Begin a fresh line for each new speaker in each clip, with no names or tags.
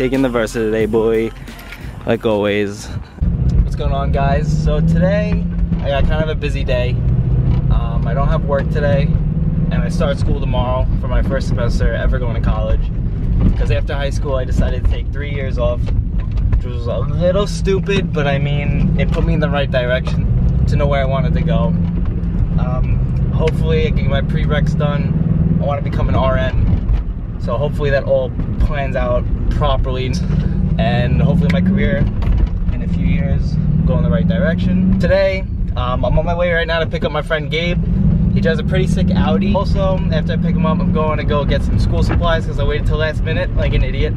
taking the Versa today, boy. Like always. What's going on, guys? So today I got kind of a busy day. Um, I don't have work today, and I start school tomorrow for my first semester ever going to college. Because after high school, I decided to take three years off, which was a little stupid, but I mean, it put me in the right direction to know where I wanted to go. Um, hopefully, I get my prereqs done. I want to become an RN, so hopefully that all plans out properly, and hopefully my career in a few years will go in the right direction. Today, um, I'm on my way right now to pick up my friend Gabe. He drives a pretty sick Audi. Also, after I pick him up, I'm going to go get some school supplies because I waited till last minute like an idiot.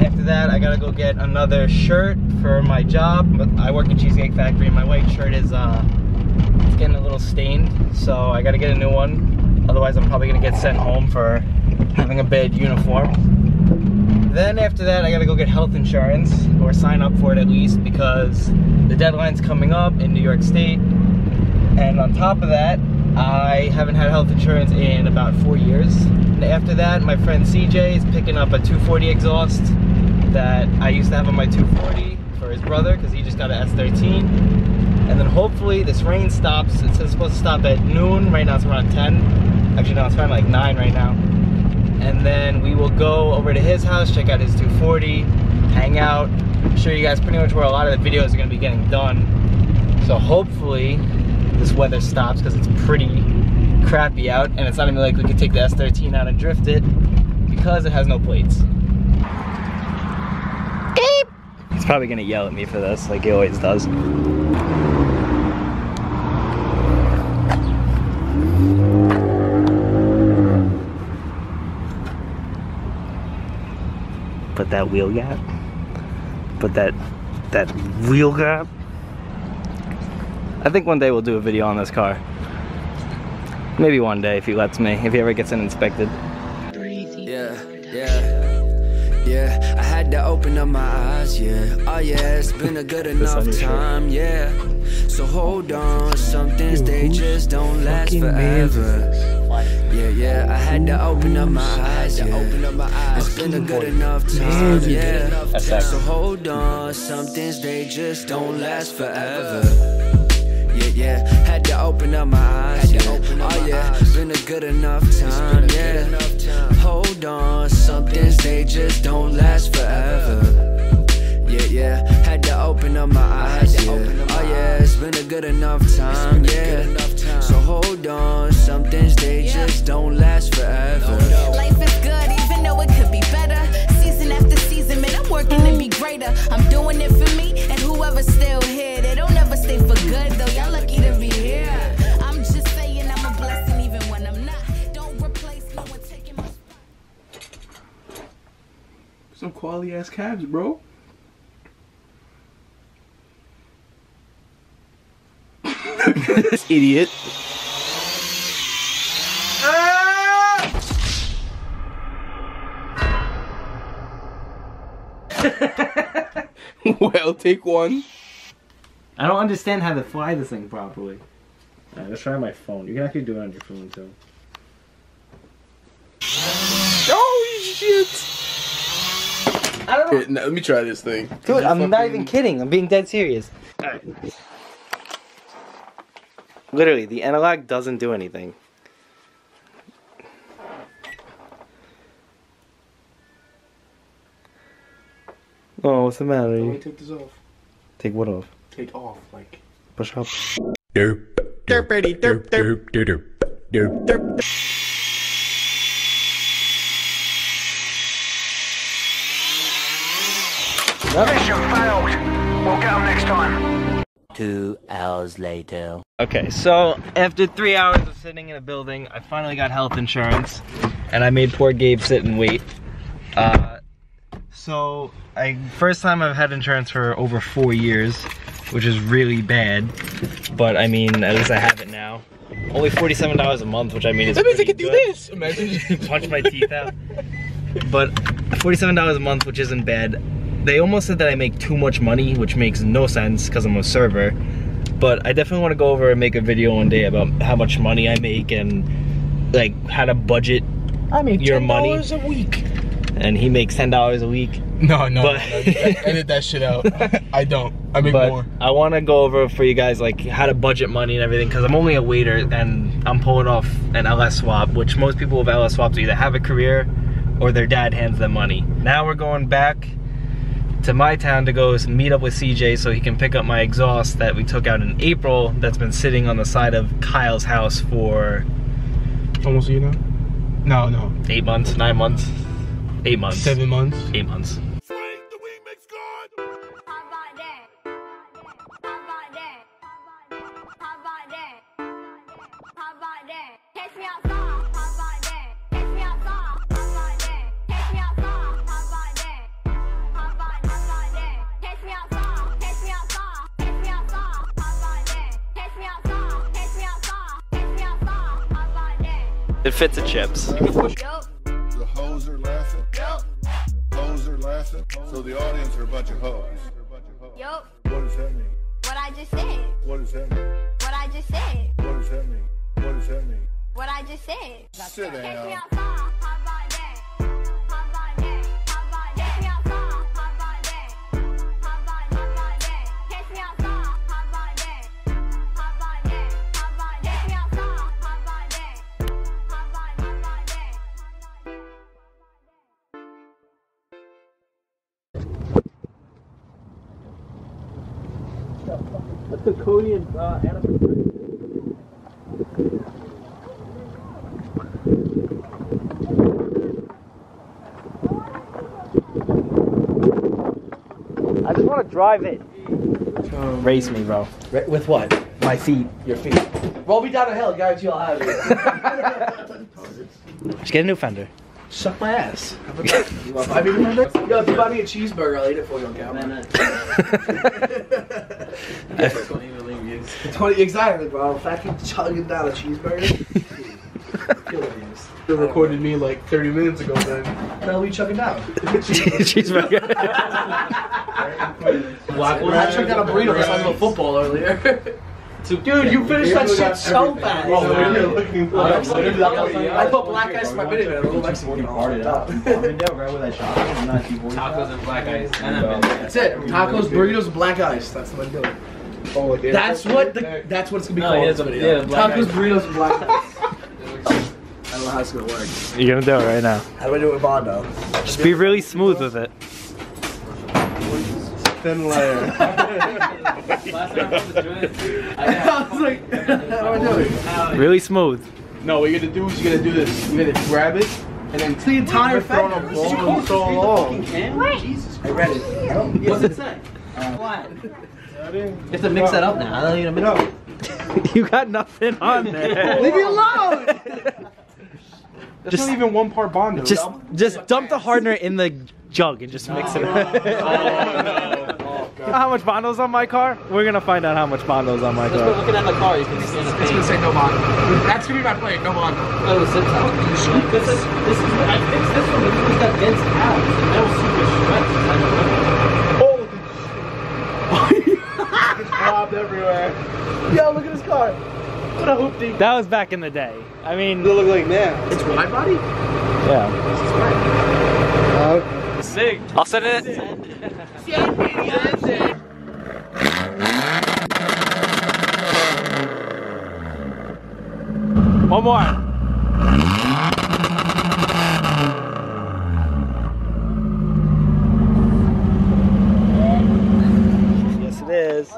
After that, I gotta go get another shirt for my job. But I work at Cheesecake Factory and my white shirt is uh, it's getting a little stained, so I gotta get a new one. Otherwise, I'm probably gonna get sent home for having a bad uniform. Then after that, I gotta go get health insurance, or sign up for it at least, because the deadline's coming up in New York State. And on top of that, I haven't had health insurance in about four years. And after that, my friend CJ is picking up a 240 exhaust that I used to have on my 240 for his brother, because he just got an S13. And then hopefully this rain stops. It's supposed to stop at noon. Right now it's around 10. Actually, no, it's around like 9 right now. And then we will go over to his house, check out his 240, hang out, show you guys pretty much where a lot of the videos are gonna be getting done. So hopefully this weather stops because it's pretty crappy out and it's not even like we could take the S13 out and drift it because it has no plates. Beep! He's probably gonna yell at me for this like he always does. Put that wheel gap. but that that wheel gap. I think one day we'll do a video on this car. Maybe one day if he lets me, if he ever gets it inspected.
Yeah, yeah, yeah. I had to open up my eyes, yeah. Oh yeah, it's been a good enough
on your shirt.
time, yeah. So hold on, some things they just don't last forever. Yeah, yeah. I had to open up my eyes, yeah. It's oh, been a good enough time, yeah. So hold on, some things they just don't last forever. Yeah, yeah, had to open up my eyes. Yeah. Oh yeah, been a good enough time. Yeah, hold on, some things they just don't last forever. Yeah, yeah, had to open up my eyes. Yeah, oh yeah, it's been a good enough time. Yeah, so hold on, some things they just don't last forever.
Life is good, even though it could be better. Season after season, man, I'm working to be greater. I'm doing it for me and whoever's still here. They don't ever stay for good, though. Y'all lucky to be here. I'm just saying I'm a blessing, even when I'm not. Don't replace no one taking my spot.
Some quality ass cabs, bro.
This idiot.
well, take one.
I don't understand how to fly this thing properly. Alright, let's try my phone. You can actually do it on your phone too.
Oh shit!
I don't know.
Here, now, let me try this thing.
Dude, I'm not even kidding. I'm being dead serious. Alright. Literally, the analog doesn't do anything. Oh, what's the matter?
Let me take this off.
take what off?
Take off, like.
Push up.
Derp. Derpity derp derp derp derp derp.
Mission failed. We'll get them next time.
Two hours later.
Okay, so after three hours of sitting in a building, I finally got health insurance, and I made poor Gabe sit and wait. Uh, so, I first time I've had insurance for over four years, which is really bad. But I mean, at least I have it now. Only forty-seven dollars a month, which I mean is.
That means I
pretty
can do
good.
this. Imagine.
punch my teeth out. But forty-seven dollars a month, which isn't bad. They almost said that I make too much money, which makes no sense because I'm a server. But I definitely want to go over and make a video one day about how much money I make and like how to budget
I mean,
your money,
a week.
and he makes ten dollars a week.
No, no,
But-
no, edit that shit out. I don't. I make
But
more.
I want to go over for you guys like how to budget money and everything because I'm only a waiter and I'm pulling off an LS swap, which most people with LS swaps either have a career or their dad hands them money. Now we're going back to my town to go meet up with CJ so he can pick up my exhaust that we took out in April that's been sitting on the side of Kyle's house for
Almost a year now. No, no,
eight months, nine months, eight months,
seven months.
eight months. It fits the chips.
The hoes are laughing.
Yup.
Hoes are laughing. So the audience are a bunch of hoes.
Yup.
What does that mean?
What I just said.
What does that mean?
What I just said.
What does that mean? What does that mean?
What I just said.
Sit down.
Let's Cody and uh, Anna. I just want to drive it. Race me, bro.
With what?
My feet.
Your feet. Roll me down a hill, guarantee I'll have it.
Just get a new fender.
Suck my ass. How about that? You want five even remember? Yo, if you buy me a cheeseburger, I'll eat it for you on camera. 20, exactly, bro. If I keep chugging down a cheeseburger, kill.
You recorded me like 30 minutes ago,
then. Are we chugging down?
Cheeseburger.
I chugged down a burrito because I was a football earlier. Dude, you finished that shit so fast. I put black ice in my minivan. A little Mexican.
Tacos and black ice.
That's it. Tacos, burritos, and black ice. That's what I'm doing.
Oh, like
That's what the, that's what it's gonna be
Oh,
called.
yeah,
in this
the-
video.
yeah,
Tacos, burritos, and black ice. I don't know how it's gonna work.
You're gonna do it right now.
How do I do it with Bondo?
Just be really smooth with it.
thin layer.
I was like, how do I do it?
Really smooth.
no, what you're gonna do is you're gonna do this. You're gonna grab it and then
The entire
You're throwing
fender.
a ball so long.
I read it.
What's it say? What? You have to mix that up now. I don't even know.
you got nothing on there.
Leave me alone!
That's not even one part Bondo.
Just, just dump the hardener in the jug and just mix it. Oh, You know how much Bondo's on my car? We're gonna find out how much Bondo's on my
Just
car.
looking at the car, you can see
It's gonna say no Bondo. That's gonna be my plate, no Bondo.
Oh, zip tie. This is, this is, I fixed this one, but this got dents out. The metal's super stretched. I don't.
Bobbed everywhere.
Yo, look at this car. What a hoopty.
That was back in the day. I mean,
They look like now.
It's wide body?
yeah.
Uh,
I'll send it. One more. Yes, it is.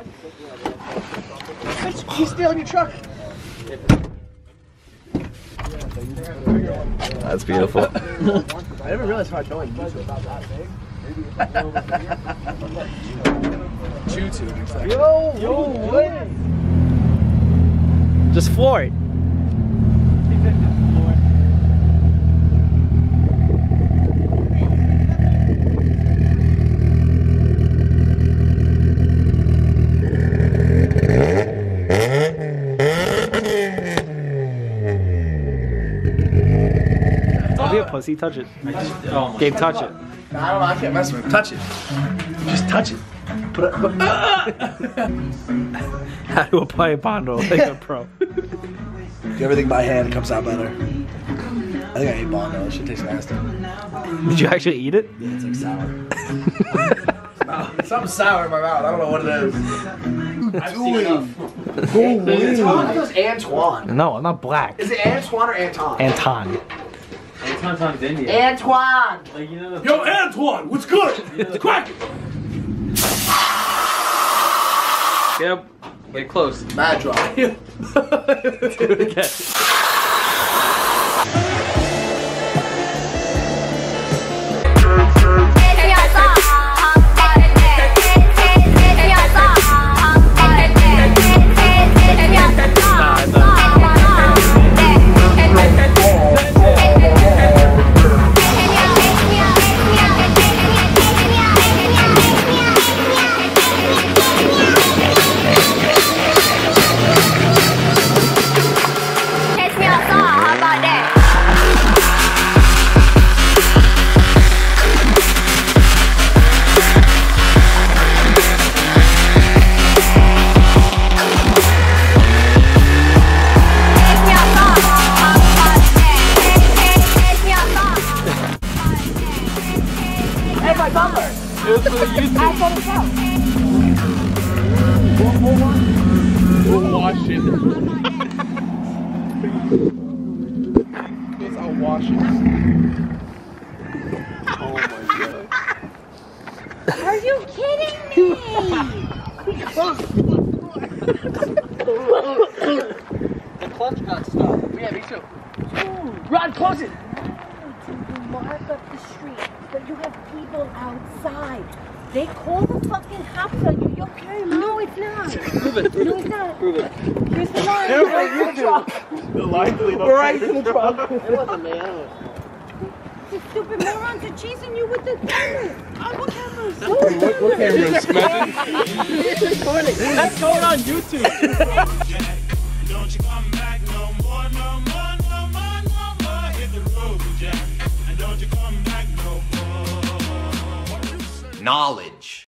He's stealing your truck.
That's beautiful.
I never realized how annoying these were about that big. Choo choo. Yo, yo, what?
Just floor it. Don't be a pussy. Touch it. Oh. Gabe, touch it.
I don't know. I can't mess with it. Touch it. Just touch it. Put it. Put,
How to apply a bondo like a pro.
Do everything by hand comes out better. I think I ate Bondo. It should taste nasty.
Did you actually eat it?
Yeah, it's like sour. Something sour in my mouth. I don't know what it is.
I've seen enough.
Antoine? I it was Antoine.
No, I'm not black.
Is it Antoine or Anton?
Anton.
Anton's Indian.
Antoine.
Like, you know
Yo, Antoine, what's good? It's cracking.
Get up. Get close.
Mad drop.
Do it again.
You kidding me?
The clutch got stuck.
Yeah, me too. Rod, close it.
mark up the street, but you have people outside. They call the fucking cops on you. You're okay, No, it's not.
Prove it.
No, it's not.
Prove it.
Here's the line. Right
you
in the truck.
The likely
Right in the truck.
It wasn't me. I.
You stupid morons are chasing you with the cameras. Oh, what cameras?
What, what cameras?
That's going on YouTube.
Don't you come back no more, no more, no more, no more. Hit the road, Jack. And don't you come back no more.
Knowledge